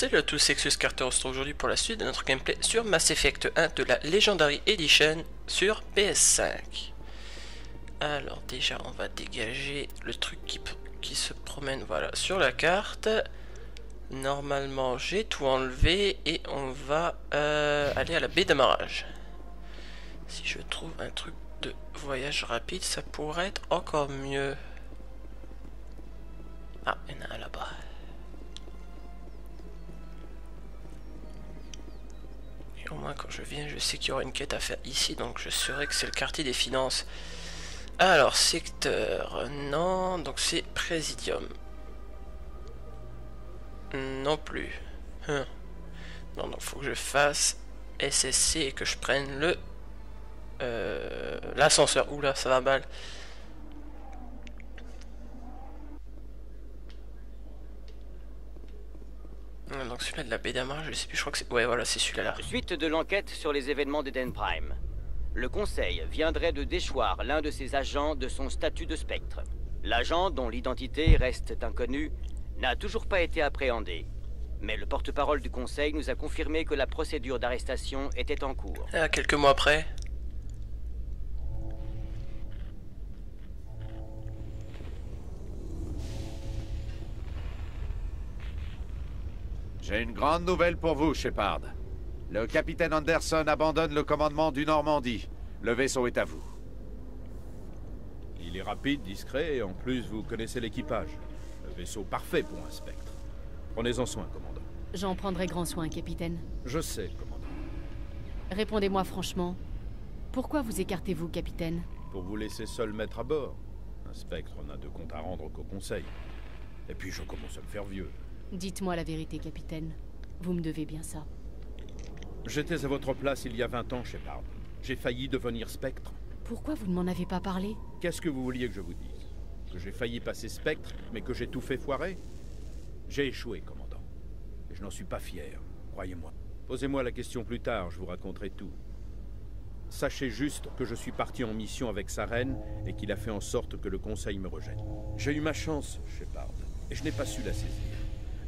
Salut à tous, c'est Exus Carter, on se retrouve aujourd'hui pour la suite de notre gameplay sur Mass Effect 1 de la Legendary Edition sur PS5. Alors déjà, on va dégager le truc qui, qui se promène voilà, sur la carte. Normalement, j'ai tout enlevé et on va euh, aller à la baie d'amarrage. Si je trouve un truc de voyage rapide, ça pourrait être encore mieux. Ah, il y en a un là-bas. Au moins quand je viens, je sais qu'il y aura une quête à faire ici, donc je saurai que c'est le quartier des finances. Alors, secteur, non, donc c'est Présidium. Non plus. Hein. Non, non, faut que je fasse SSC et que je prenne le... Euh, L'ascenseur. Oula, ça va mal. Donc celui-là de la baie d'Amar, je sais plus, je crois que c'est... Ouais, voilà, c'est celui-là. Suite de l'enquête sur les événements d'Eden Prime. Le Conseil viendrait de déchoir l'un de ses agents de son statut de spectre. L'agent, dont l'identité reste inconnue, n'a toujours pas été appréhendé. Mais le porte-parole du Conseil nous a confirmé que la procédure d'arrestation était en cours. Ah, quelques mois après J'ai une grande nouvelle pour vous, Shepard. Le capitaine Anderson abandonne le commandement du Normandie. Le vaisseau est à vous. Il est rapide, discret, et en plus, vous connaissez l'équipage. Le vaisseau parfait pour un spectre. Prenez-en soin, commandant. J'en prendrai grand soin, capitaine. Je sais, commandant. Répondez-moi franchement. Pourquoi vous écartez-vous, capitaine? Pour vous laisser seul mettre à bord. Un spectre n'a de compte à rendre qu'au conseil. Et puis je commence à me faire vieux. Dites-moi la vérité, capitaine. Vous me devez bien ça. J'étais à votre place il y a 20 ans, Shepard. J'ai failli devenir spectre. Pourquoi vous ne m'en avez pas parlé? Qu'est-ce que vous vouliez que je vous dise? Que j'ai failli passer spectre, mais que j'ai tout fait foirer? J'ai échoué, commandant. Et je n'en suis pas fier, croyez-moi. Posez-moi la question plus tard, je vous raconterai tout. Sachez juste que je suis parti en mission avec sa reine et qu'il a fait en sorte que le Conseil me rejette. J'ai eu ma chance, Shepard, et je n'ai pas su la saisir.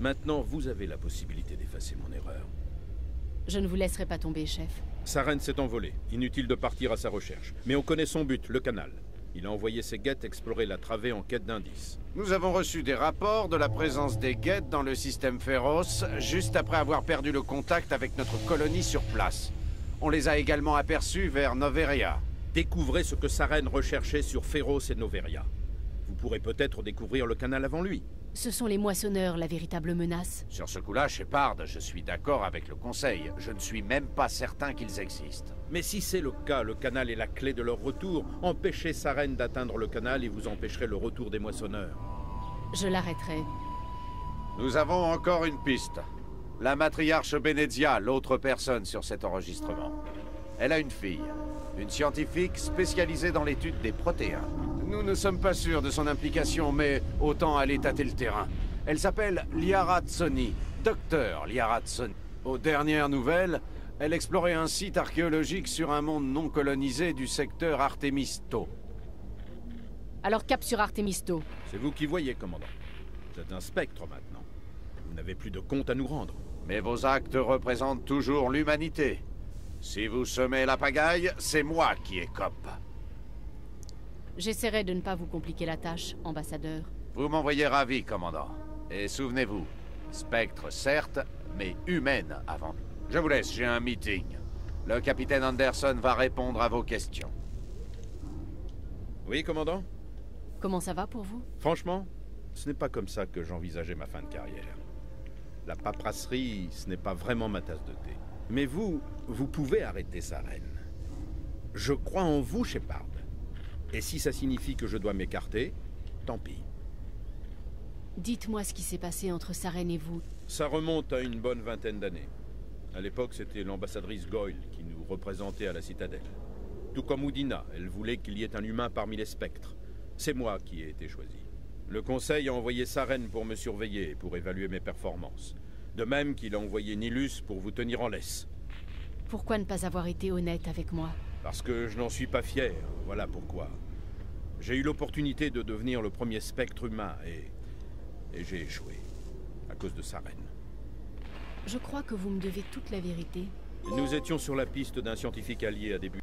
Maintenant, vous avez la possibilité d'effacer mon erreur. Je ne vous laisserai pas tomber, chef. Sa reine s'est envolée. Inutile de partir à sa recherche. Mais on connaît son but, le canal. Il a envoyé ses guettes explorer la travée en quête d'indices. Nous avons reçu des rapports de la présence des guettes dans le système féroce, juste après avoir perdu le contact avec notre colonie sur place. On les a également aperçus vers Noveria. Découvrez ce que sa reine recherchait sur Féros et Noveria. Vous pourrez peut-être découvrir le canal avant lui. Ce sont les moissonneurs la véritable menace. Sur ce coup-là, Shepard, je suis d'accord avec le Conseil. Je ne suis même pas certain qu'ils existent. Mais si c'est le cas, le canal est la clé de leur retour. Empêchez sa reine d'atteindre le canal et vous empêcherez le retour des moissonneurs. Je l'arrêterai. Nous avons encore une piste. La matriarche Benezia, l'autre personne sur cet enregistrement. Elle a une fille. Une scientifique spécialisée dans l'étude des protéins. Nous ne sommes pas sûrs de son implication, mais autant aller tâter le terrain. Elle s'appelle Liara Tsoni, docteur Liara Tsoni. Aux dernières nouvelles, elle explorait un site archéologique sur un monde non colonisé du secteur Artemisto. Alors cap sur Artemisto. C'est vous qui voyez, commandant. Vous êtes un spectre maintenant. Vous n'avez plus de compte à nous rendre. Mais vos actes représentent toujours l'humanité. Si vous semez la pagaille, c'est moi qui écope. J'essaierai de ne pas vous compliquer la tâche, ambassadeur. Vous m'envoyez ravi, commandant. Et souvenez-vous, spectre certes, mais humaine avant. Je vous laisse, j'ai un meeting. Le capitaine Anderson va répondre à vos questions. Oui, commandant? Comment ça va pour vous? Franchement, ce n'est pas comme ça que j'envisageais ma fin de carrière. La paperasserie, ce n'est pas vraiment ma tasse de thé. Mais vous, vous pouvez arrêter sa reine. Je crois en vous, Shepard. Et si ça signifie que je dois m'écarter, tant pis. Dites-moi ce qui s'est passé entre sa reine et vous. Ça remonte à une bonne vingtaine d'années. À l'époque, c'était l'ambassadrice Goyle qui nous représentait à la citadelle. Tout comme Oudina, elle voulait qu'il y ait un humain parmi les spectres. C'est moi qui ai été choisi. Le conseil a envoyé sa reine pour me surveiller et pour évaluer mes performances. De même qu'il a envoyé Nilus pour vous tenir en laisse. Pourquoi ne pas avoir été honnête avec moi? Parce que je n'en suis pas fier, voilà pourquoi. J'ai eu l'opportunité de devenir le premier spectre humain et... et j'ai échoué. À cause de sa reine. Je crois que vous me devez toute la vérité. Nous étions sur la piste d'un scientifique allié à début.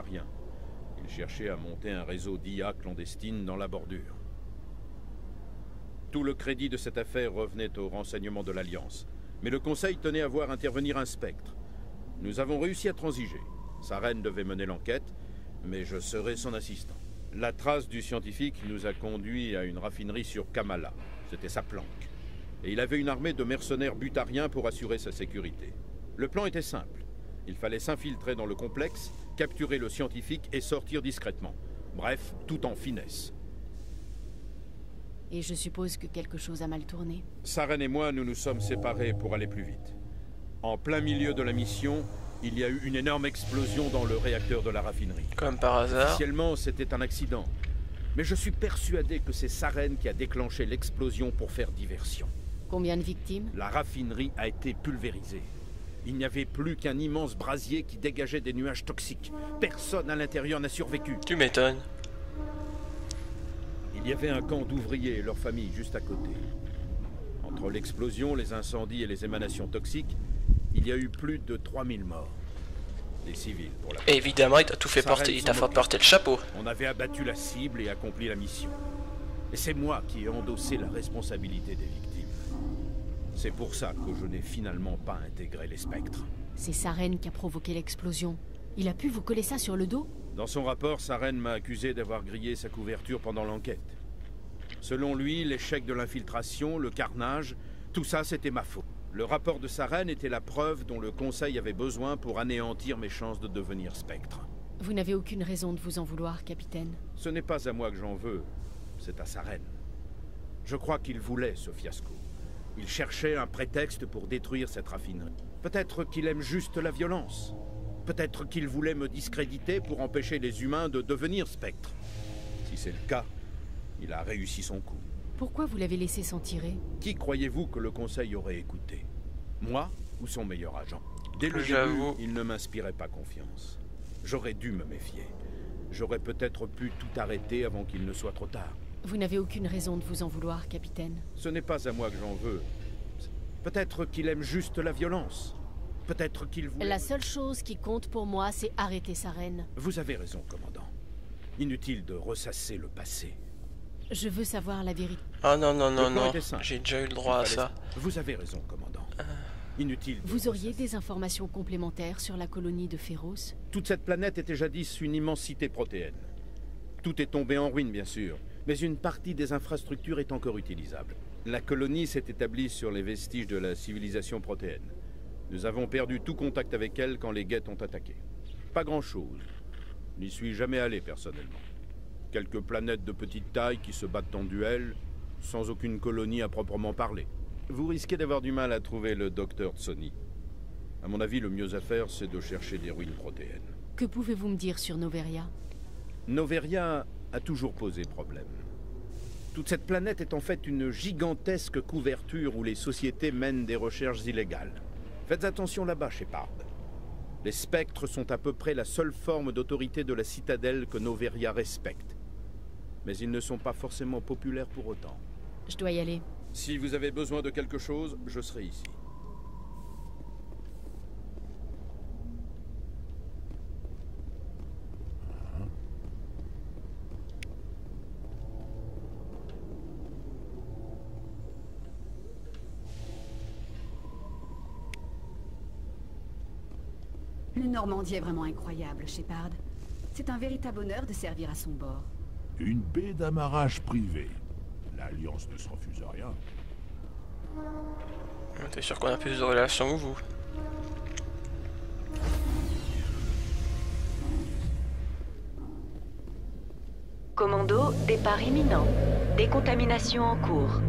rien. Il cherchait à monter un réseau d'IA clandestine dans la bordure. Tout le crédit de cette affaire revenait au renseignement de l'Alliance. Mais le Conseil tenait à voir intervenir un spectre. Nous avons réussi à transiger. Sa reine devait mener l'enquête, mais je serai son assistant. La trace du scientifique nous a conduit à une raffinerie sur Kamala. C'était sa planque. Et il avait une armée de mercenaires butariens pour assurer sa sécurité. Le plan était simple. Il fallait s'infiltrer dans le complexe, capturer le scientifique et sortir discrètement. Bref, tout en finesse. Et je suppose que quelque chose a mal tourné. Saren et moi, nous nous sommes séparés pour aller plus vite. En plein milieu de la mission, il y a eu une énorme explosion dans le réacteur de la raffinerie. Comme par hasard. Officiellement, c'était un accident. Mais je suis persuadé que c'est Saren qui a déclenché l'explosion pour faire diversion. Combien de victimes? La raffinerie a été pulvérisée. Il n'y avait plus qu'un immense brasier qui dégageait des nuages toxiques. Personne à l'intérieur n'a survécu. Tu m'étonnes. Il y avait un camp d'ouvriers et leurs familles juste à côté. Entre l'explosion, les incendies et les émanations toxiques, il y a eu plus de 3000 morts. Des civils, pour la Évidemment, il t'a tout fait porter, il t'a fait porter le chapeau. On avait abattu la cible et accompli la mission. Et c'est moi qui ai endossé la responsabilité des victimes. C'est pour ça que je n'ai finalement pas intégré les spectres. C'est Saren qui a provoqué l'explosion. Il a pu vous coller ça sur le dos Dans son rapport, Saren m'a accusé d'avoir grillé sa couverture pendant l'enquête. Selon lui, l'échec de l'infiltration, le carnage, tout ça c'était ma faute. Le rapport de Saren était la preuve dont le Conseil avait besoin pour anéantir mes chances de devenir spectre. Vous n'avez aucune raison de vous en vouloir, capitaine. Ce n'est pas à moi que j'en veux, c'est à Saren. Je crois qu'il voulait ce fiasco. Il cherchait un prétexte pour détruire cette raffinerie. Peut-être qu'il aime juste la violence. Peut-être qu'il voulait me discréditer pour empêcher les humains de devenir spectres. Si c'est le cas, il a réussi son coup. Pourquoi vous l'avez laissé s'en tirer? Qui croyez-vous que le Conseil aurait écouté? Moi ou son meilleur agent? Dès le début, il ne m'inspirait pas confiance. J'aurais dû me méfier. J'aurais peut-être pu tout arrêter avant qu'il ne soit trop tard. Vous n'avez aucune raison de vous en vouloir, capitaine. Ce n'est pas à moi que j'en veux. Peut-être qu'il aime juste la violence. Peut-être qu'il voulait... La seule chose qui compte pour moi, c'est arrêter Saren. Vous avez raison, commandant. Inutile de ressasser le passé. Je veux savoir la vérité. Ah non, non, non, non. J'ai déjà eu le droit à ça. Vous avez raison, commandant. Inutile. de Vous auriez ressasser. des informations complémentaires sur la colonie de Féroce Toute cette planète était jadis une immensité protéenne. Tout est tombé en ruine, bien sûr, mais une partie des infrastructures est encore utilisable. La colonie s'est établie sur les vestiges de la civilisation protéenne. Nous avons perdu tout contact avec elle quand les guettes ont attaqué. Pas grand-chose. N'y suis jamais allé personnellement. Quelques planètes de petite taille qui se battent en duel, sans aucune colonie à proprement parler. Vous risquez d'avoir du mal à trouver le docteur Tsoni. À mon avis, le mieux à faire, c'est de chercher des ruines protéennes. Que pouvez-vous me dire sur Noveria? Noveria a toujours posé problème. Toute cette planète est en fait une gigantesque couverture où les sociétés mènent des recherches illégales. Faites attention là-bas, Shepard. Les spectres sont à peu près la seule forme d'autorité de la citadelle que Noveria respecte. Mais ils ne sont pas forcément populaires pour autant. Je dois y aller. Si vous avez besoin de quelque chose, je serai ici. Le Normandie est vraiment incroyable, Shepard. C'est un véritable honneur de servir à son bord. Une baie d'amarrage privée. L'Alliance ne se refuse à rien. T'es sûr qu'on a plus de relations que vous? Commando, départ imminent. Décontamination en cours.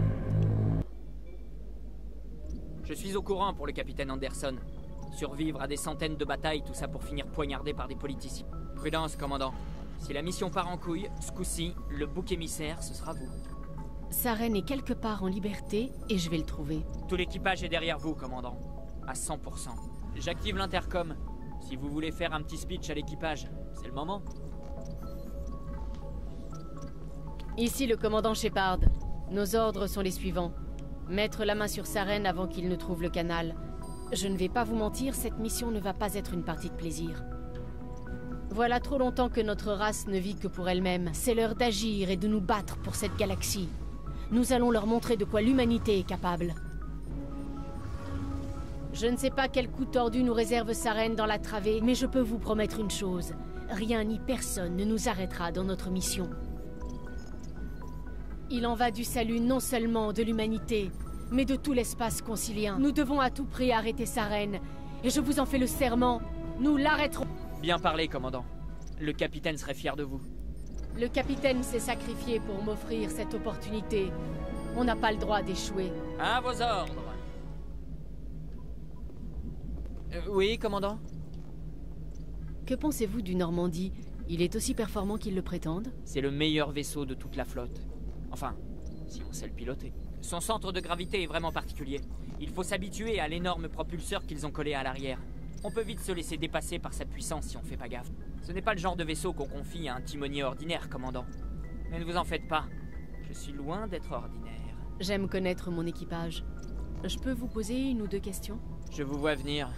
Je suis au courant pour le capitaine Anderson. Survivre à des centaines de batailles, tout ça pour finir poignardé par des politiciens. Prudence, commandant. Si la mission part en couille, ce coup-ci, le bouc émissaire, ce sera vous. Saren est quelque part en liberté et je vais le trouver. Tout l'équipage est derrière vous, commandant. À 100%. J'active l'intercom. Si vous voulez faire un petit speech à l'équipage, c'est le moment. Ici le commandant Shepard. Nos ordres sont les suivants. Mettre la main sur Saren avant qu'il ne trouve le canal. Je ne vais pas vous mentir, cette mission ne va pas être une partie de plaisir. Voilà trop longtemps que notre race ne vit que pour elle-même. C'est l'heure d'agir et de nous battre pour cette galaxie. Nous allons leur montrer de quoi l'humanité est capable. Je ne sais pas quel coup tordu nous réserve Saren dans la travée, mais je peux vous promettre une chose. Rien ni personne ne nous arrêtera dans notre mission. Il en va du salut non seulement de l'humanité, mais de tout l'espace concilien. Nous devons à tout prix arrêter Saren, et je vous en fais le serment, nous l'arrêterons. Bien parlé, commandant. Le capitaine serait fier de vous. Le capitaine s'est sacrifié pour m'offrir cette opportunité. On n'a pas le droit d'échouer. À vos ordres. Euh, oui, commandant Que pensez-vous du Normandie? Il est aussi performant qu'ils le prétendent C'est le meilleur vaisseau de toute la flotte. Enfin, si on sait le piloter. Son centre de gravité est vraiment particulier. Il faut s'habituer à l'énorme propulseur qu'ils ont collé à l'arrière. On peut vite se laisser dépasser par sa puissance si on fait pas gaffe. Ce n'est pas le genre de vaisseau qu'on confie à un timonier ordinaire, commandant. Mais ne vous en faites pas. Je suis loin d'être ordinaire. J'aime connaître mon équipage. Je peux vous poser une ou deux questions? Je vous vois venir.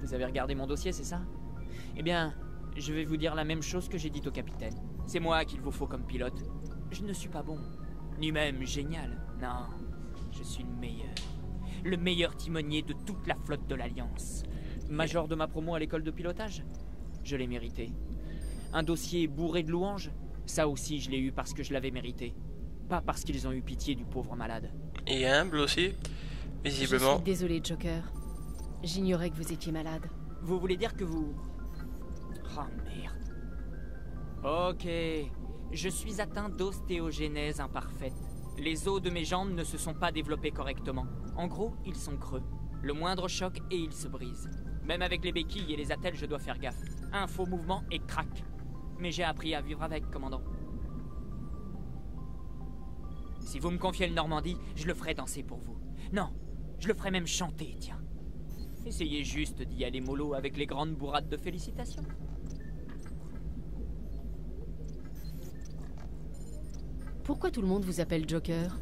Vous avez regardé mon dossier, c'est ça? Eh bien, je vais vous dire la même chose que j'ai dit au capitaine. C'est moi qu'il vous faut comme pilote. Je ne suis pas bon. Ni même génial. Non, je suis le meilleur. Le meilleur timonier de toute la flotte de l'Alliance. Major de ma promo à l'école de pilotage? Je l'ai mérité. Un dossier bourré de louanges? Ça aussi, je l'ai eu parce que je l'avais mérité. Pas parce qu'ils ont eu pitié du pauvre malade. Et humble aussi, visiblement. Je suis désolé, Joker. J'ignorais que vous étiez malade. Vous voulez dire que vous... Oh merde. Ok. Je suis atteint d'ostéogénèse imparfaite. Les os de mes jambes ne se sont pas développés correctement. En gros, ils sont creux. Le moindre choc et ils se brisent. Même avec les béquilles et les attelles, je dois faire gaffe. Un faux mouvement et crac. Mais j'ai appris à vivre avec, commandant. Si vous me confiez le Normandie, je le ferai danser pour vous. Non, je le ferai même chanter, tiens. Essayez juste d'y aller mollo avec les grandes bourrades de félicitations. Pourquoi tout le monde vous appelle Joker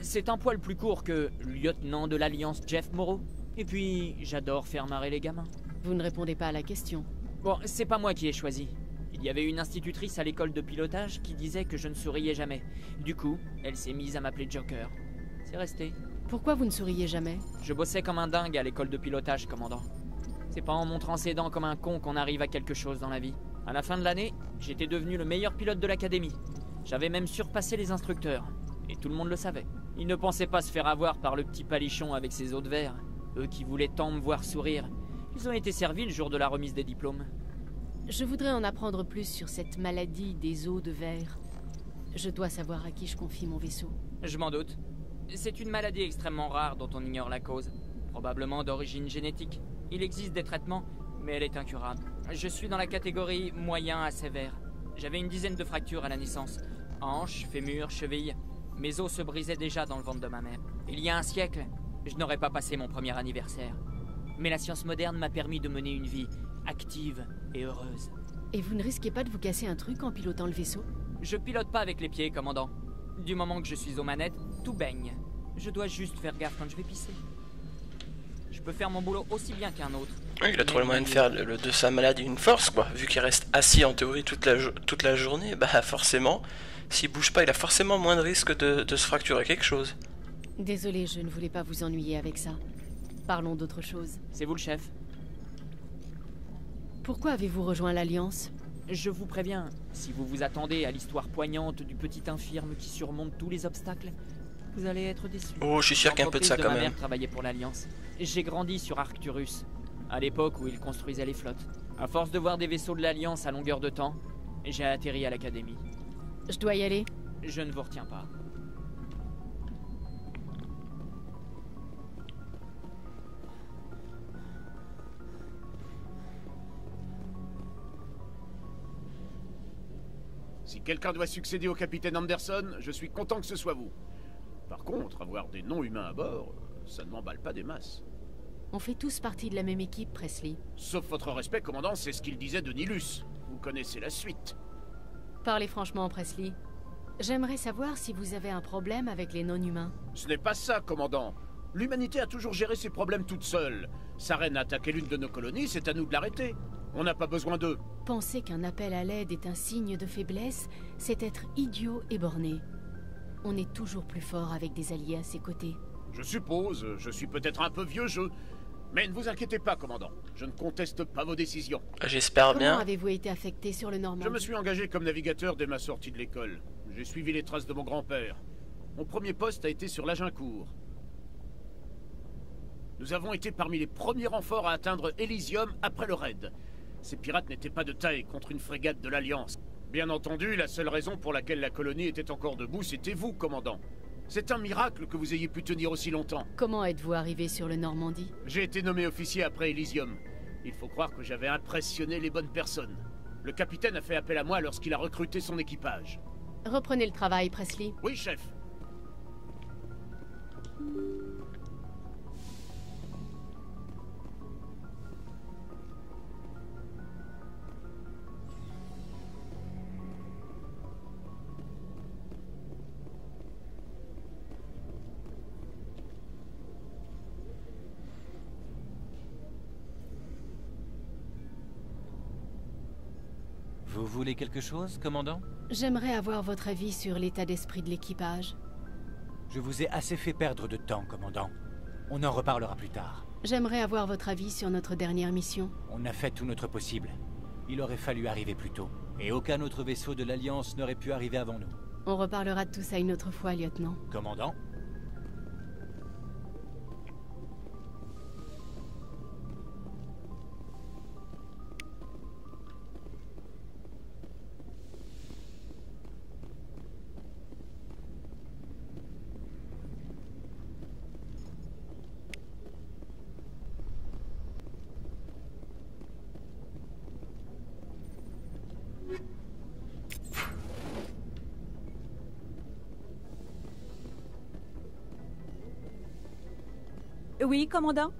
C'est un poil plus court que lieutenant de l'Alliance Jeff Moreau. Et puis, j'adore faire marrer les gamins. Vous ne répondez pas à la question. Bon, c'est pas moi qui ai choisi. Il y avait une institutrice à l'école de pilotage qui disait que je ne souriais jamais. Du coup, elle s'est mise à m'appeler Joker. C'est resté. Pourquoi vous ne souriez jamais Je bossais comme un dingue à l'école de pilotage, commandant. C'est pas en montrant ses dents comme un con qu'on arrive à quelque chose dans la vie. À la fin de l'année, j'étais devenu le meilleur pilote de l'académie. J'avais même surpassé les instructeurs. Et tout le monde le savait. Ils ne pensaient pas se faire avoir par le petit palichon avec ses os de verre. Eux qui voulaient tant me voir sourire. Ils ont été servis le jour de la remise des diplômes. Je voudrais en apprendre plus sur cette maladie des os de verre. Je dois savoir à qui je confie mon vaisseau. Je m'en doute. C'est une maladie extrêmement rare dont on ignore la cause. Probablement d'origine génétique. Il existe des traitements, mais elle est incurable. Je suis dans la catégorie moyen à sévère. J'avais une dizaine de fractures à la naissance. Hanches, fémur, cheville. Mes os se brisaient déjà dans le ventre de ma mère. Il y a un siècle, je n'aurais pas passé mon premier anniversaire. Mais la science moderne m'a permis de mener une vie active et heureuse. Et vous ne risquez pas de vous casser un truc en pilotant le vaisseau? Je pilote pas avec les pieds, commandant. Du moment que je suis aux manettes, tout baigne. Je dois juste faire gaffe quand je vais pisser. Je peux faire mon boulot aussi bien qu'un autre. Oui, il a trouvé le moyen de faire le, le- de sa maladie une force, quoi. Vu qu'il reste assis en théorie toute la, jo- toute la journée, bah forcément, s'il bouge pas, il a forcément moins de risque de, de se fracturer quelque chose. Désolé, je ne voulais pas vous ennuyer avec ça. Parlons d'autre chose. C'est vous le chef Pourquoi avez-vous rejoint l'Alliance? Je vous préviens, si vous vous attendez à l'histoire poignante du petit infirme qui surmonte tous les obstacles, vous allez être déçus. Oh, je suis sûr qu'il y a un peu de ça L'entreprise quand ma même. mère travaillait pour l'Alliance. J'ai grandi sur Arcturus, à l'époque où ils construisaient les flottes. À force de voir des vaisseaux de l'Alliance à longueur de temps, j'ai atterri à l'Académie. Je dois y aller Je ne vous retiens pas. Si quelqu'un doit succéder au capitaine Anderson, je suis content que ce soit vous. Par contre, avoir des non-humains à bord, ça ne m'emballe pas des masses. On fait tous partie de la même équipe, Presley. Sauf votre respect, commandant, c'est ce qu'il disait de Nilus. Vous connaissez la suite. Parlez franchement, Presley. J'aimerais savoir si vous avez un problème avec les non-humains. Ce n'est pas ça, commandant. L'humanité a toujours géré ses problèmes toute seule. Sa reine a attaqué l'une de nos colonies, c'est à nous de l'arrêter. On n'a pas besoin d'eux. Penser qu'un appel à l'aide est un signe de faiblesse, c'est être idiot et borné. On est toujours plus fort avec des alliés à ses côtés. Je suppose, je suis peut-être un peu vieux jeu. Mais ne vous inquiétez pas, commandant. Je ne conteste pas vos décisions. J'espère Comment bien. avez-vous été affecté sur le Normandie Je me suis engagé comme navigateur dès ma sortie de l'école. J'ai suivi les traces de mon grand-père. Mon premier poste a été sur l'Agincourt. Nous avons été parmi les premiers renforts à atteindre Elysium après le raid. Ces pirates n'étaient pas de taille contre une frégate de l'Alliance. Bien entendu, la seule raison pour laquelle la colonie était encore debout, c'était vous, commandant. C'est un miracle que vous ayez pu tenir aussi longtemps. Comment êtes-vous arrivé sur le Normandie J'ai été nommé officier après Elysium. Il faut croire que j'avais impressionné les bonnes personnes. Le capitaine a fait appel à moi lorsqu'il a recruté son équipage. Reprenez le travail, Presley. Oui, chef. Vous voulez quelque chose, commandant? J'aimerais avoir votre avis sur l'état d'esprit de l'équipage. Je vous ai assez fait perdre de temps, commandant. On en reparlera plus tard. J'aimerais avoir votre avis sur notre dernière mission. On a fait tout notre possible. Il aurait fallu arriver plus tôt. Et aucun autre vaisseau de l'Alliance n'aurait pu arriver avant nous. On reparlera de tout ça une autre fois, lieutenant. Commandant? Oui, commandant.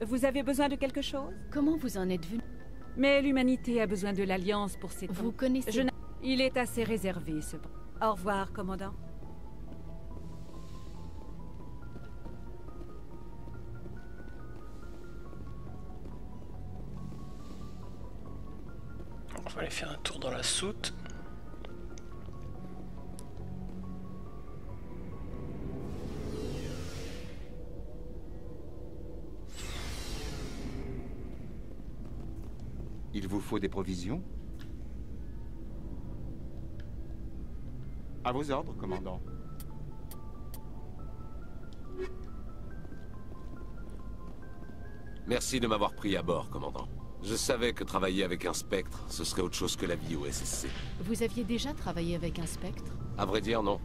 Vous avez besoin de quelque chose? Comment vous en êtes venu? Mais l'humanité a besoin de l'Alliance pour ses Vous connaissez... Je Il est assez réservé, ce... Au revoir, commandant. On va aller faire un tour dans la soute. Faut des provisions À vos ordres, commandant. Merci de m'avoir pris à bord, commandant. Je savais que travailler avec un spectre, ce serait autre chose que la vie au SSC. Vous aviez déjà travaillé avec un spectre? À vrai dire, non.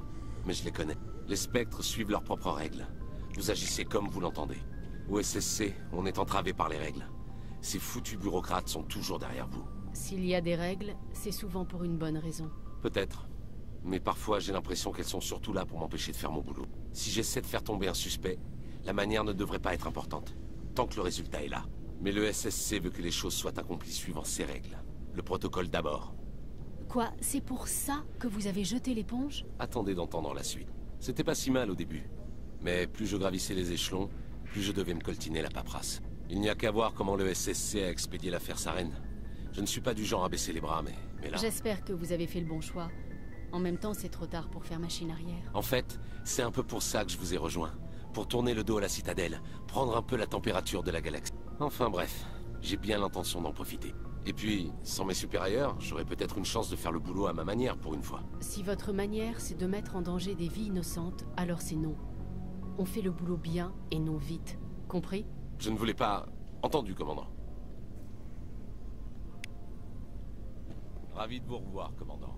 Mais je les connais. Les spectres suivent leurs propres règles. Vous agissez comme vous l'entendez. Au SSC, on est entravé par les règles. Ces foutus bureaucrates sont toujours derrière vous. S'il y a des règles, c'est souvent pour une bonne raison. Peut-être. Mais parfois, j'ai l'impression qu'elles sont surtout là pour m'empêcher de faire mon boulot. Si j'essaie de faire tomber un suspect, la manière ne devrait pas être importante. Tant que le résultat est là. Mais le SSC veut que les choses soient accomplies suivant ses règles. Le protocole d'abord. Quoi C'est pour ça que vous avez jeté l'éponge? Attendez d'entendre la suite. C'était pas si mal au début. Mais plus je gravissais les échelons, plus je devais me coltiner la paperasse. Il n'y a qu'à voir comment le SSC a expédié l'affaire Saren. Je ne suis pas du genre à baisser les bras, mais, mais là... J'espère que vous avez fait le bon choix. En même temps, c'est trop tard pour faire machine arrière. En fait, c'est un peu pour ça que je vous ai rejoint. Pour tourner le dos à la citadelle, prendre un peu la température de la galaxie. Enfin bref, j'ai bien l'intention d'en profiter. Et puis, sans mes supérieurs, j'aurais peut-être une chance de faire le boulot à ma manière pour une fois. Si votre manière, c'est de mettre en danger des vies innocentes, alors c'est non. On fait le boulot bien et non vite. Compris? Je ne voulais pas... Entendu, commandant. Ravi de vous revoir, commandant.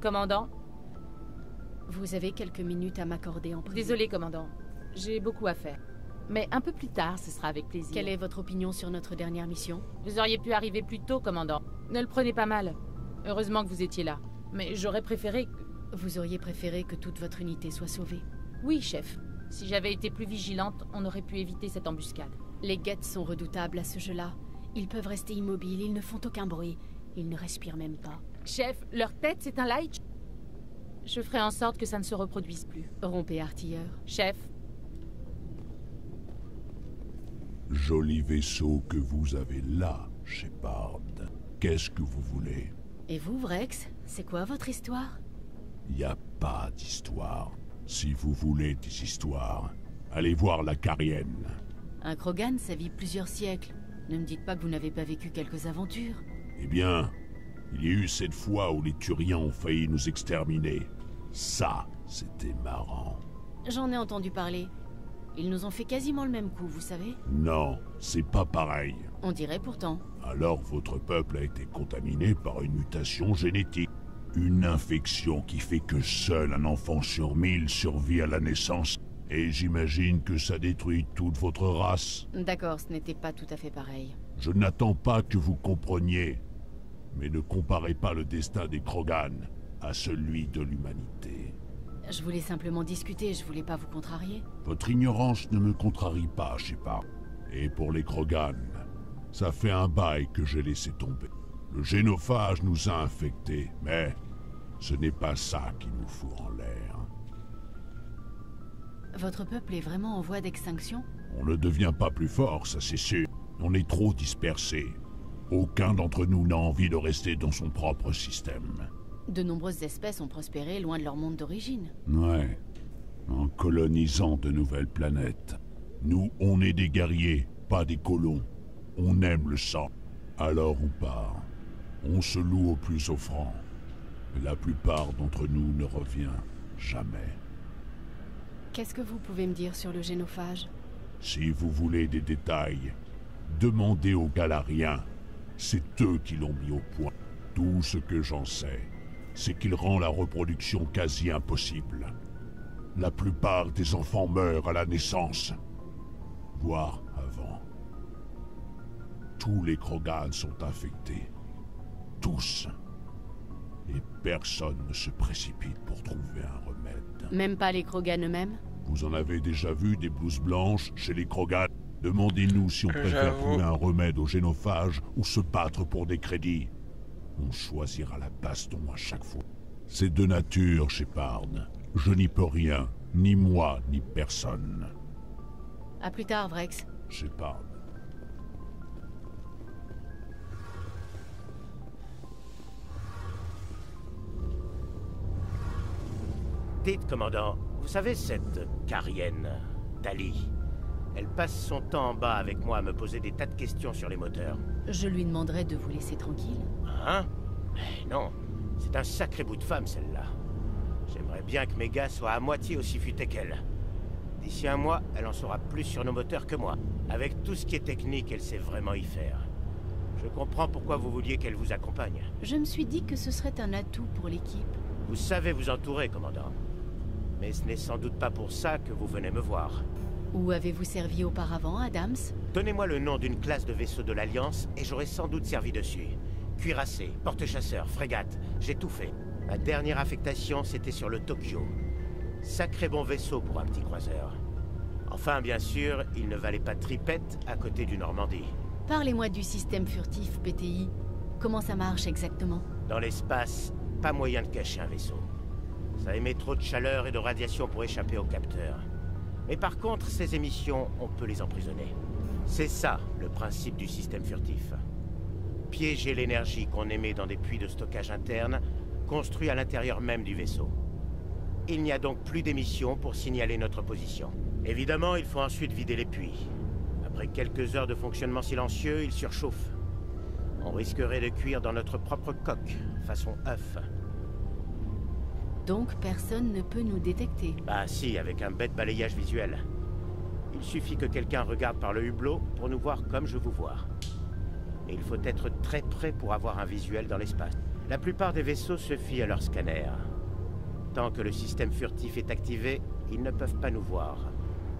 Commandant? Vous avez quelques minutes à m'accorder en privé. Désolé, commandant. J'ai beaucoup à faire. Mais un peu plus tard, ce sera avec plaisir. Quelle est votre opinion sur notre dernière mission? Vous auriez pu arriver plus tôt, commandant. Ne le prenez pas mal. Heureusement que vous étiez là. Mais j'aurais préféré que... Vous auriez préféré que toute votre unité soit sauvée Oui, chef. Si j'avais été plus vigilante, on aurait pu éviter cette embuscade. Les guettes sont redoutables à ce jeu-là. Ils peuvent rester immobiles, ils ne font aucun bruit. Ils ne respirent même pas. Chef, leur tête, c'est un light Je ferai en sorte que ça ne se reproduise plus. Rompez artilleur. Chef, Joli vaisseau que vous avez là, Shepard. Qu'est-ce que vous voulez? Et vous, Vrex C'est quoi votre histoire? Y a pas d'histoire. Si vous voulez des histoires, allez voir la Carienne. Un Krogan, ça vit plusieurs siècles. Ne me dites pas que vous n'avez pas vécu quelques aventures. Eh bien, il y a eu cette fois où les Turiens ont failli nous exterminer. Ça, c'était marrant. J'en ai entendu parler. Ils nous ont fait quasiment le même coup, vous savez Non, c'est pas pareil. On dirait pourtant. Alors votre peuple a été contaminé par une mutation génétique. Une infection qui fait que seul un enfant sur mille survit à la naissance. Et j'imagine que ça détruit toute votre race. D'accord, ce n'était pas tout à fait pareil. Je n'attends pas que vous compreniez. Mais ne comparez pas le destin des Krogan à celui de l'humanité. Je voulais simplement discuter, je voulais pas vous contrarier. Votre ignorance ne me contrarie pas, Shepard. Et pour les Krogan, ça fait un bail que j'ai laissé tomber. Le génophage nous a infectés, mais ce n'est pas ça qui nous fout en l'air. Votre peuple est vraiment en voie d'extinction? On ne devient pas plus fort, ça c'est sûr. On est trop dispersés. Aucun d'entre nous n'a envie de rester dans son propre système. De nombreuses espèces ont prospéré loin de leur monde d'origine. Ouais. En colonisant de nouvelles planètes. Nous, on est des guerriers, pas des colons. On aime le sang. Alors ou pas, on se loue au plus offrant. La plupart d'entre nous ne revient jamais. Qu'est-ce que vous pouvez me dire sur le génophage? Si vous voulez des détails, demandez aux Galariens. C'est eux qui l'ont mis au point. Tout ce que j'en sais, c'est qu'il rend la reproduction quasi impossible. La plupart des enfants meurent à la naissance, voire avant. Tous les Krogan sont infectés. Tous. Et personne ne se précipite pour trouver un remède. Même pas les Krogan eux-mêmes? Vous en avez déjà vu des blouses blanches chez les Krogan? Demandez-nous si on préfère trouver un remède au génophage ou se battre pour des crédits. On choisira la baston à chaque fois. C'est de nature, Shepard. Je n'y peux rien, ni moi, ni personne. À plus tard, Vrex. Shepard. Dites, commandant, vous savez cette carienne, Tali Elle passe son temps en bas avec moi à me poser des tas de questions sur les moteurs. Je lui demanderai de vous laisser tranquille. Hein? Mais non, c'est un sacré bout de femme celle-là. J'aimerais bien que mes gars soient à moitié aussi futés qu'elle. D'ici un mois, elle en saura plus sur nos moteurs que moi. Avec tout ce qui est technique, elle sait vraiment y faire. Je comprends pourquoi vous vouliez qu'elle vous accompagne. Je me suis dit que ce serait un atout pour l'équipe. Vous savez vous entourer, commandant. Mais ce n'est sans doute pas pour ça que vous venez me voir. Où avez-vous servi auparavant, Adams? Donnez-moi le nom d'une classe de vaisseau de l'Alliance et j'aurai sans doute servi dessus. Cuirassé, porte-chasseur, frégate, j'ai tout fait. Ma dernière affectation, c'était sur le Tokyo. Sacré bon vaisseau pour un petit croiseur. Enfin, bien sûr, il ne valait pas tripette à côté du Normandie. Parlez-moi du système furtif PTI. Comment ça marche exactement? Dans l'espace, pas moyen de cacher un vaisseau. Ça émet trop de chaleur et de radiation pour échapper au capteur. Mais par contre, ces émissions, on peut les emprisonner. C'est ça, le principe du système furtif. Piéger l'énergie qu'on émet dans des puits de stockage internes, construits à l'intérieur même du vaisseau. Il n'y a donc plus d'émissions pour signaler notre position. Évidemment, il faut ensuite vider les puits. Après quelques heures de fonctionnement silencieux, ils surchauffent. On risquerait de cuire dans notre propre coque, façon œuf. Donc personne ne peut nous détecter. Bah si, avec un bête balayage visuel. Il suffit que quelqu'un regarde par le hublot pour nous voir comme je vous vois. Et il faut être très près pour avoir un visuel dans l'espace. La plupart des vaisseaux se fient à leur scanner. Tant que le système furtif est activé, ils ne peuvent pas nous voir.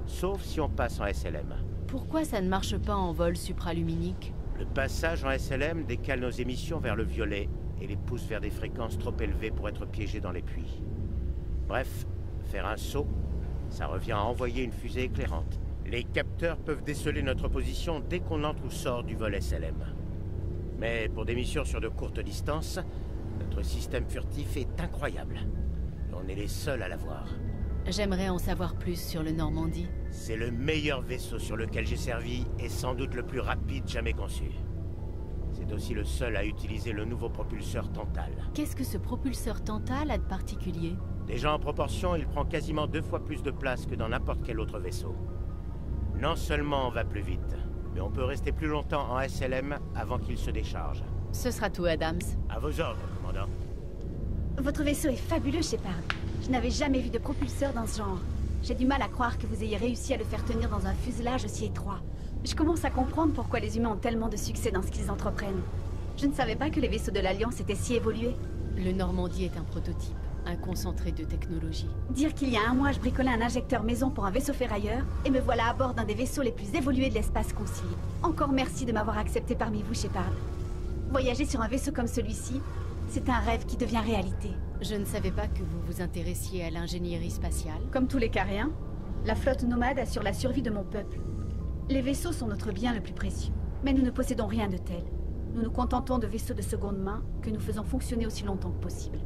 Sauf si on passe en SLM. Pourquoi ça ne marche pas en vol supraluminique? Le passage en SLM décale nos émissions vers le violet et les pousse vers des fréquences trop élevées pour être piégés dans les puits. Bref, faire un saut, ça revient à envoyer une fusée éclairante. Les capteurs peuvent déceler notre position dès qu'on entre ou sort du vol SLM. Mais pour des missions sur de courtes distances, notre système furtif est incroyable. On est les seuls à l'avoir. J'aimerais en savoir plus sur le Normandie. C'est le meilleur vaisseau sur lequel j'ai servi et sans doute le plus rapide jamais conçu. C'est aussi le seul à utiliser le nouveau propulseur Tantal. Qu'est-ce que ce propulseur Tantal a de particulier? Déjà en proportion, il prend quasiment deux fois plus de place que dans n'importe quel autre vaisseau. Non seulement on va plus vite, mais on peut rester plus longtemps en SLM avant qu'il se décharge. Ce sera tout, Adams. À vos ordres, commandant. Votre vaisseau est fabuleux, Shepard. Je n'avais jamais vu de propulseur dans ce genre. J'ai du mal à croire que vous ayez réussi à le faire tenir dans un fuselage aussi étroit. Je commence à comprendre pourquoi les humains ont tellement de succès dans ce qu'ils entreprennent. Je ne savais pas que les vaisseaux de l'Alliance étaient si évolués. Le Normandie est un prototype, un concentré de technologie. Dire qu'il y a un mois, je bricolais un injecteur maison pour un vaisseau ferrailleur, et me voilà à bord d'un des vaisseaux les plus évolués de l'espace concilié. Encore merci de m'avoir accepté parmi vous, Shepard. Voyager sur un vaisseau comme celui-ci, c'est un rêve qui devient réalité. Je ne savais pas que vous vous intéressiez à l'ingénierie spatiale. Comme tous les Cariens, la flotte nomade assure la survie de mon peuple. Les vaisseaux sont notre bien le plus précieux, mais nous ne possédons rien de tel. Nous nous contentons de vaisseaux de seconde main que nous faisons fonctionner aussi longtemps que possible.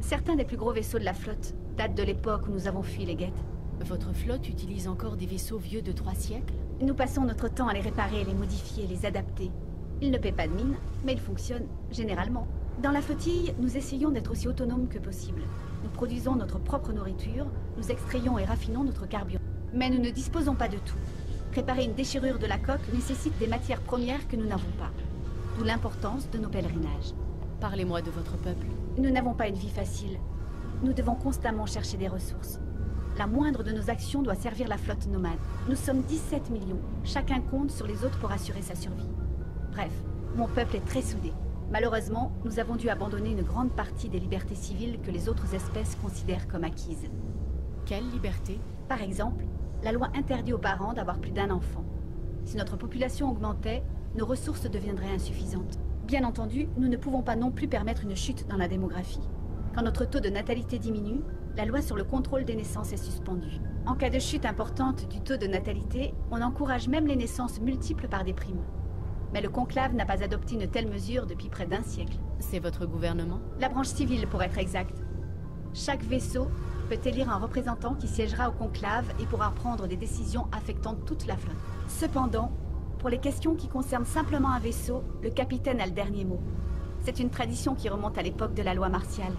Certains des plus gros vaisseaux de la flotte datent de l'époque où nous avons fui les guettes. Votre flotte utilise encore des vaisseaux vieux de trois siècles? Nous passons notre temps à les réparer, les modifier, les adapter. Ils ne paient pas de mine, mais ils fonctionnent, généralement. Dans la flottille, nous essayons d'être aussi autonomes que possible. Nous produisons notre propre nourriture, nous extrayons et raffinons notre carburant. Mais nous ne disposons pas de tout. Préparer une déchirure de la coque nécessite des matières premières que nous n'avons pas. D'où l'importance de nos pèlerinages. Parlez-moi de votre peuple. Nous n'avons pas une vie facile. Nous devons constamment chercher des ressources. La moindre de nos actions doit servir la flotte nomade. Nous sommes 17 millions. Chacun compte sur les autres pour assurer sa survie. Bref, mon peuple est très soudé. Malheureusement, nous avons dû abandonner une grande partie des libertés civiles que les autres espèces considèrent comme acquises. Quelle liberté? Par exemple, la loi interdit aux parents d'avoir plus d'un enfant. Si notre population augmentait, nos ressources deviendraient insuffisantes. Bien entendu, nous ne pouvons pas non plus permettre une chute dans la démographie. Quand notre taux de natalité diminue, la loi sur le contrôle des naissances est suspendue. En cas de chute importante du taux de natalité, on encourage même les naissances multiples par des primes. Mais le conclave n'a pas adopté une telle mesure depuis près d'un siècle. C'est votre gouvernement? La branche civile, pour être exact. Chaque vaisseau peut élire un représentant qui siégera au conclave et pourra prendre des décisions affectant toute la flotte? Cependant, pour les questions qui concernent simplement un vaisseau, le capitaine a le dernier mot. C'est une tradition qui remonte à l'époque de la loi martiale.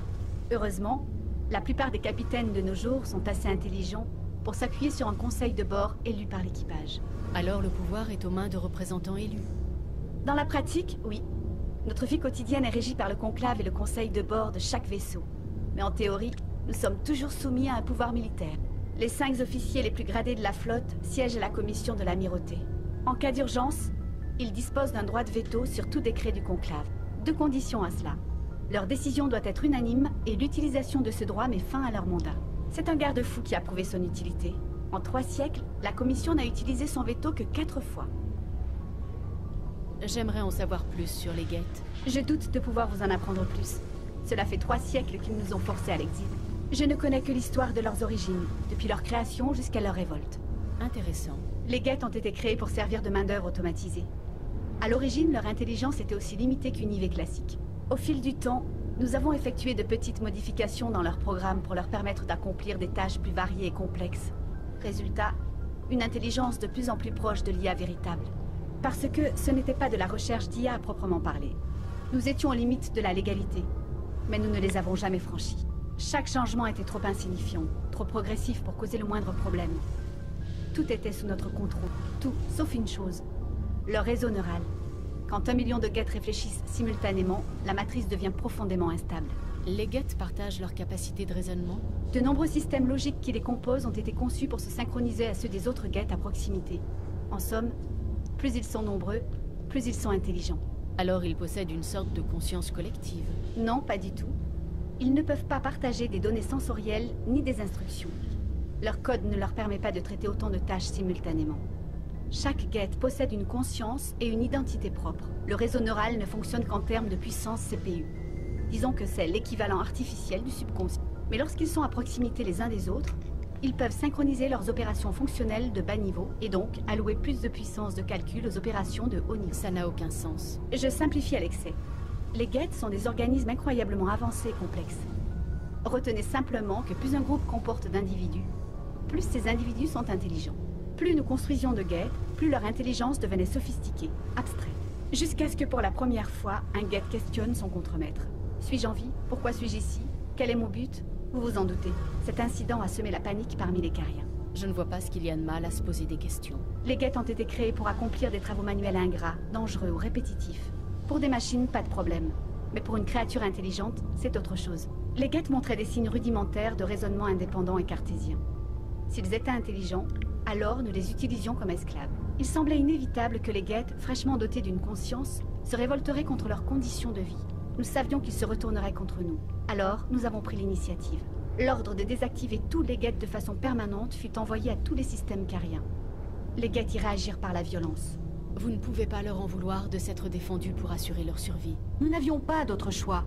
Heureusement, la plupart des capitaines de nos jours sont assez intelligents pour s'appuyer sur un conseil de bord élu par l'équipage. Alors le pouvoir est aux mains de représentants élus? Dans la pratique, oui. Notre vie quotidienne est régie par le conclave et le conseil de bord de chaque vaisseau. Mais en théorie, nous sommes toujours soumis à un pouvoir militaire. Les cinq officiers les plus gradés de la flotte siègent à la commission de l'amirauté. En cas d'urgence, ils disposent d'un droit de veto sur tout décret du conclave. Deux conditions à cela. Leur décision doit être unanime et l'utilisation de ce droit met fin à leur mandat. C'est un garde-fou qui a prouvé son utilité. En trois siècles, la commission n'a utilisé son veto que quatre fois. J'aimerais en savoir plus sur les guettes. Je doute de pouvoir vous en apprendre plus. Cela fait trois siècles qu'ils nous ont forcés à l'exil. Je ne connais que l'histoire de leurs origines, depuis leur création jusqu'à leur révolte. Intéressant. Les guettes ont été créées pour servir de main-d'œuvre automatisée. À l'origine, leur intelligence était aussi limitée qu'une IV classique. Au fil du temps, nous avons effectué de petites modifications dans leur programme pour leur permettre d'accomplir des tâches plus variées et complexes. Résultat, une intelligence de plus en plus proche de l'IA véritable. Parce que ce n'était pas de la recherche d'IA à proprement parler. Nous étions aux limites de la légalité, mais nous ne les avons jamais franchis. Chaque changement était trop insignifiant, trop progressif pour causer le moindre problème. Tout était sous notre contrôle. Tout, sauf une chose. Leur réseau neural. Quand un million de guettes réfléchissent simultanément, la matrice devient profondément instable. Les guettes partagent leur capacité de raisonnement De nombreux systèmes logiques qui les composent ont été conçus pour se synchroniser à ceux des autres guettes à proximité. En somme, plus ils sont nombreux, plus ils sont intelligents. Alors ils possèdent une sorte de conscience collective Non, pas du tout. Ils ne peuvent pas partager des données sensorielles ni des instructions. Leur code ne leur permet pas de traiter autant de tâches simultanément. Chaque guette possède une conscience et une identité propre. Le réseau neural ne fonctionne qu'en termes de puissance CPU. Disons que c'est l'équivalent artificiel du subconscient. Mais lorsqu'ils sont à proximité les uns des autres, Ils peuvent synchroniser leurs opérations fonctionnelles de bas niveau et donc allouer plus de puissance de calcul aux opérations de haut niveau. Ça n'a aucun sens. Je simplifie à l'excès. Les Geth sont des organismes incroyablement avancés et complexes. Retenez simplement que plus un groupe comporte d'individus, plus ces individus sont intelligents. Plus nous construisions de Geth, plus leur intelligence devenait sophistiquée, abstraite. Jusqu'à ce que pour la première fois, un Geth questionne son contremaître. Suis-je en vie? Pourquoi suis-je ici? Quel est mon but? Vous vous en doutez. Cet incident a semé la panique parmi les Cariens. Je ne vois pas ce qu'il y a de mal à se poser des questions. Les Geth ont été créés pour accomplir des travaux manuels ingrats, dangereux ou répétitifs. Pour des machines, pas de problème. Mais pour une créature intelligente, c'est autre chose. Les Geth montraient des signes rudimentaires de raisonnement indépendant et cartésien. S'ils étaient intelligents, alors nous les utilisions comme esclaves. Il semblait inévitable que les Geth, fraîchement dotés d'une conscience, se révolteraient contre leurs conditions de vie. Nous savions qu'ils se retourneraient contre nous. Alors, nous avons pris l'initiative. L'ordre de désactiver tous les Geth de façon permanente fut envoyé à tous les systèmes cariens. Les Geth y réagirent par la violence. Vous ne pouvez pas leur en vouloir de s'être défendus pour assurer leur survie. Nous n'avions pas d'autre choix.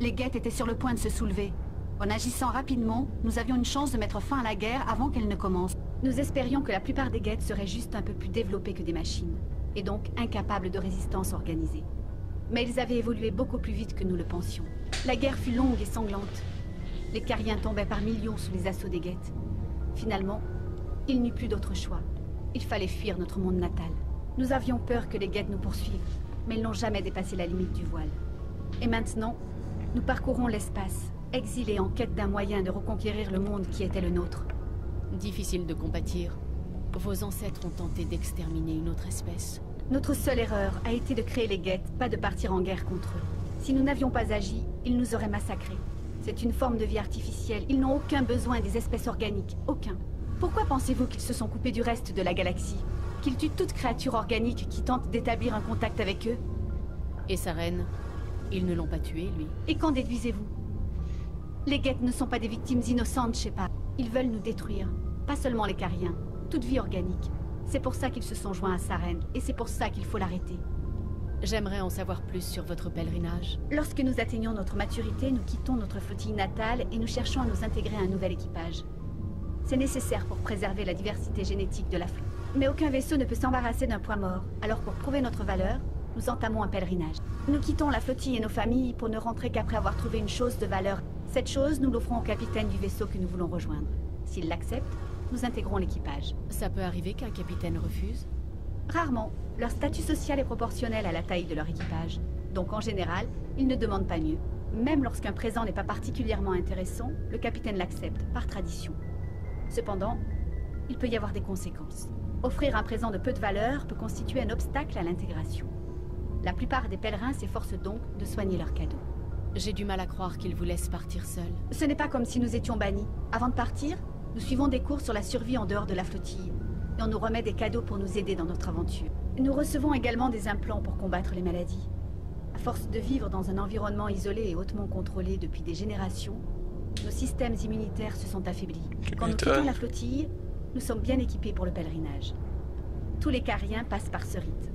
Les Geth étaient sur le point de se soulever. En agissant rapidement, nous avions une chance de mettre fin à la guerre avant qu'elle ne commence. Nous espérions que la plupart des Geth seraient juste un peu plus développés que des machines, et donc incapables de résistance organisée. Mais ils avaient évolué beaucoup plus vite que nous le pensions. La guerre fut longue et sanglante. Les Cariens tombaient par millions sous les assauts des Geth. Finalement, il n'y eut plus d'autre choix. Il fallait fuir notre monde natal. Nous avions peur que les Geth nous poursuivent, mais ils n'ont jamais dépassé la limite du voile. Et maintenant, nous parcourons l'espace, exilés en quête d'un moyen de reconquérir le monde qui était le nôtre. Difficile de compatir. Vos ancêtres ont tenté d'exterminer une autre espèce. Notre seule erreur a été de créer les Geth, pas de partir en guerre contre eux. Si nous n'avions pas agi, ils nous auraient massacrés. C'est une forme de vie artificielle. Ils n'ont aucun besoin des espèces organiques. Aucun. Pourquoi pensez-vous qu'ils se sont coupés du reste de la galaxie? Qu'ils tuent toute créature organique qui tente d'établir un contact avec eux Et sa reine Ils ne l'ont pas tué, lui. Et qu'en déduisez-vous? Les Geth ne sont pas des victimes innocentes, Shepard. Ils veulent nous détruire. Pas seulement les Cariens. Toute vie organique. C'est pour ça qu'ils se sont joints à Saren, et c'est pour ça qu'il faut l'arrêter. J'aimerais en savoir plus sur votre pèlerinage. Lorsque nous atteignons notre maturité, nous quittons notre flottille natale et nous cherchons à nous intégrer à un nouvel équipage. C'est nécessaire pour préserver la diversité génétique de la flotte. Mais aucun vaisseau ne peut s'embarrasser d'un point mort, alors pour prouver notre valeur, nous entamons un pèlerinage. Nous quittons la flottille et nos familles pour ne rentrer qu'après avoir trouvé une chose de valeur. Cette chose, nous l'offrons au capitaine du vaisseau que nous voulons rejoindre. S'il l'accepte, nous intégrons l'équipage. Ça peut arriver qu'un capitaine refuse Rarement. Leur statut social est proportionnel à la taille de leur équipage. Donc en général, ils ne demandent pas mieux. Même lorsqu'un présent n'est pas particulièrement intéressant, le capitaine l'accepte, par tradition. Cependant, il peut y avoir des conséquences. Offrir un présent de peu de valeur peut constituer un obstacle à l'intégration. La plupart des pèlerins s'efforcent donc de soigner leurs cadeaux. J'ai du mal à croire qu'ils vous laissent partir seuls. Ce n'est pas comme si nous étions bannis. Avant de partir, nous suivons des cours sur la survie en dehors de la flottille. Et on nous remet des cadeaux pour nous aider dans notre aventure. Nous recevons également des implants pour combattre les maladies. À force de vivre dans un environnement isolé et hautement contrôlé depuis des générations, nos systèmes immunitaires se sont affaiblis. Quand nous quittons la flottille, nous sommes bien équipés pour le pèlerinage. Tous les cariens passent par ce rite.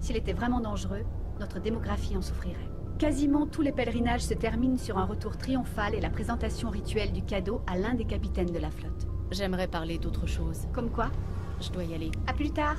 S'il était vraiment dangereux, notre démographie en souffrirait. Quasiment tous les pèlerinages se terminent sur un retour triomphal et la présentation rituelle du cadeau à l'un des capitaines de la flotte. J'aimerais parler d'autre chose. Comme quoi? Je dois y aller. À plus tard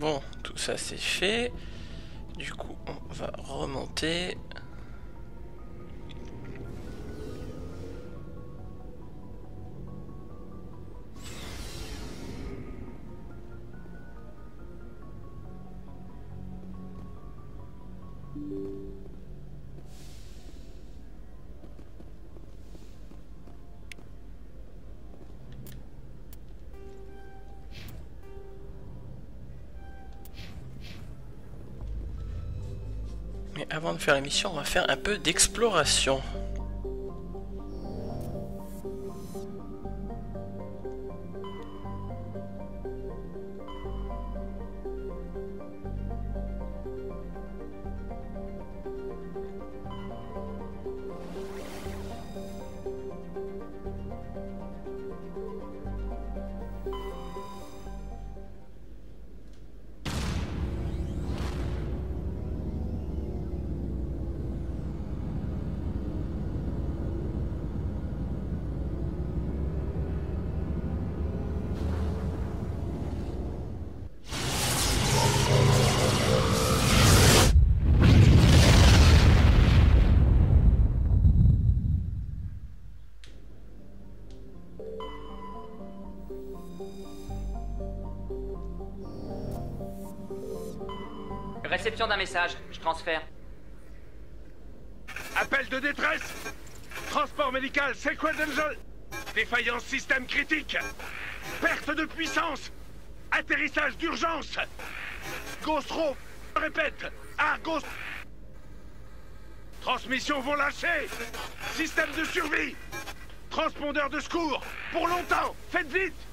Bon, tout ça c'est fait. Du coup, on va remonter. Faire la mission, on va faire un peu d'exploration. Réception d'un message, je transfère. Appel de détresse. Transport médical, Sequel Angel Défaillance système critique. Perte de puissance. Atterrissage d'urgence. Ghost répète. Argos Transmission vont lâcher. Système de survie. Transpondeur de secours. Pour longtemps. Faites vite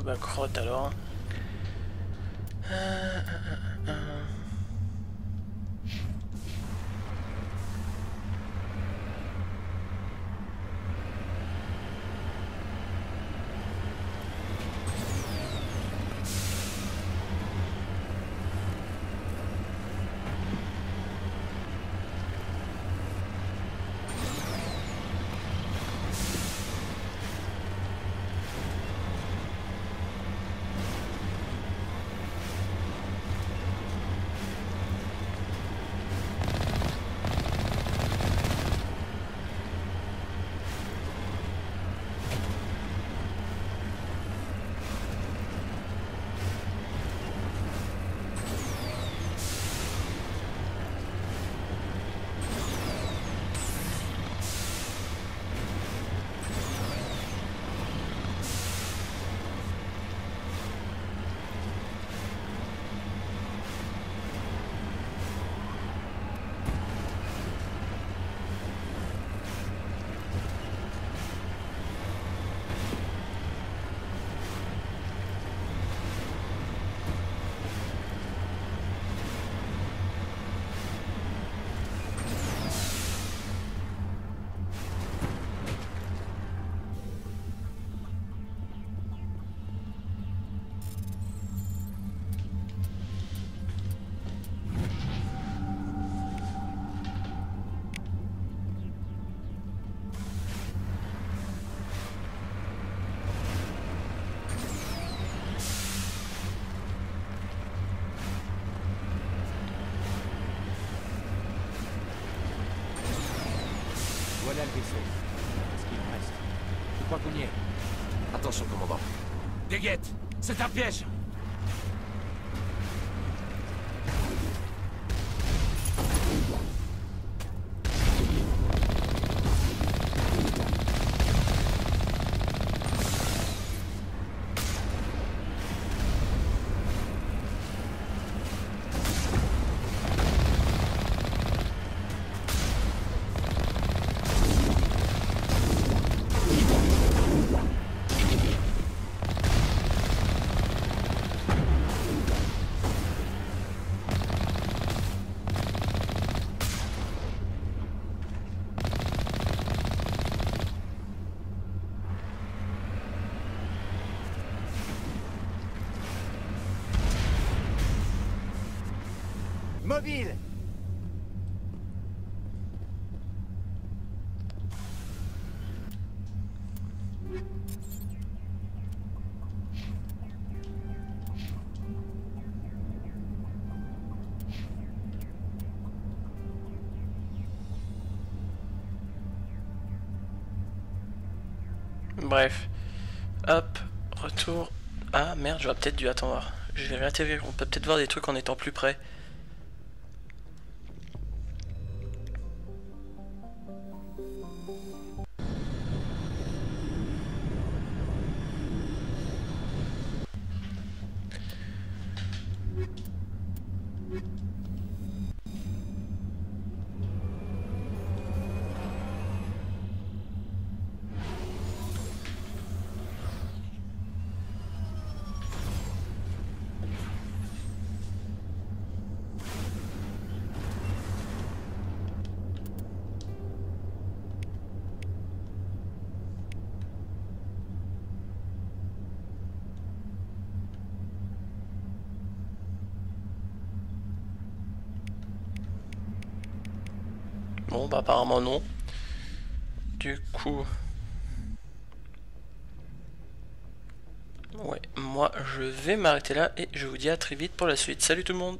bah crotte alors. Euh, guettes C'est un Bref. Hop, retour. Ah merde, j'aurais peut-être dû attendre. Je vais réatterrir. On peut peut-être voir des trucs en étant plus près. Apparemment non. Du coup... Ouais, moi je vais m'arrêter là et je vous dis à très vite pour la suite. Salut tout le monde